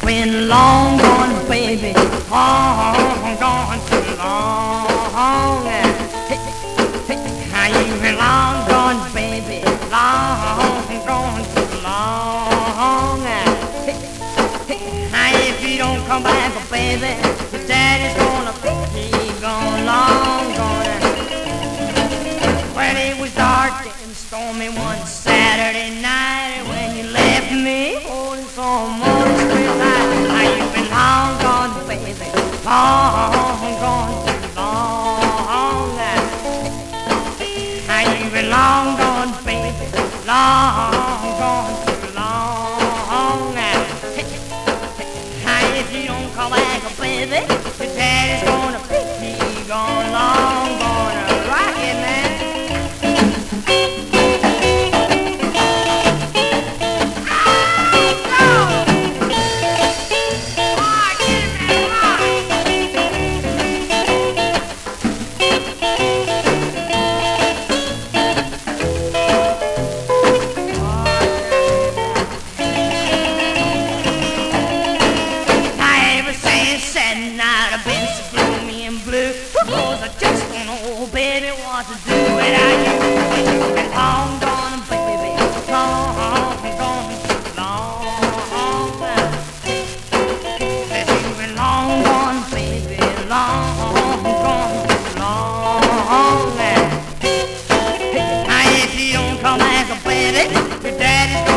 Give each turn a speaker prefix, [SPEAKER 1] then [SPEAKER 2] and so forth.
[SPEAKER 1] been long gone, baby. Long gone too long. Hey, hey, how you been long gone, baby? Long gone too long. Hey, hey, if you don't come back, baby, your daddy's gonna be gone, long gone. Well, it was dark and stormy one Saturday night when you left me holding some Long gone long. How you been long gone, baby? Long gone long. How if you don't come back, baby, your daddy's gonna be gone, long gone. Rock it, man. Said night I've been so gloomy and blue Cause I just don't know, baby, what to do without you You've been long gone, baby, long gone, long Said you've been long gone, baby, long gone, long gone. Now if you don't come back, baby